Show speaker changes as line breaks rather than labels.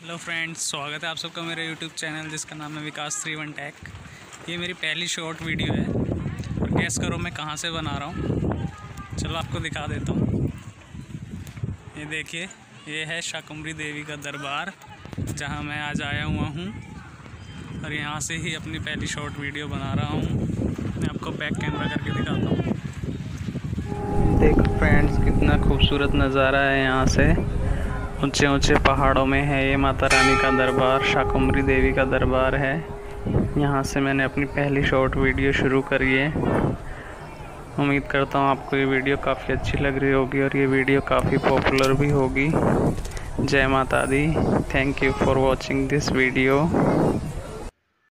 Hello friends, स्वागत है आप सबका मेरे यूट्यूब चैनल जिसका नाम है विकास थ्री वन टैक। ये मेरी पहली शॉर्ट वीडियो है। और गैस करो मैं कहाँ से बना रहा हूँ। चलो आपको दिखा देता हूँ। ये देखिए, ये है शाकुम्भरी देवी का दरबार, जहाँ मैं आज आया हुआ हूँ। और यहाँ से ही अपनी पहली शॉर्ट वीडियो बना रहा हूँ। मैं आपको बैक कैमरा करके दिखाता हूँ। देखो फ्रेंड्स, कितना खूबसूरत नज़ारा है यहाँ से। ऊँचे ऊँचे पहाड़ों में है ये माता रानी का दरबार शाकुम्बरी देवी का दरबार है। यहाँ से मैंने अपनी पहली शॉर्ट वीडियो शुरू करी है। उम्मीद करता हूँ आपको ये वीडियो काफ़ी अच्छी लग रही होगी और ये वीडियो काफ़ी पॉपुलर भी होगी। जय माता दी। Thank you for watching this video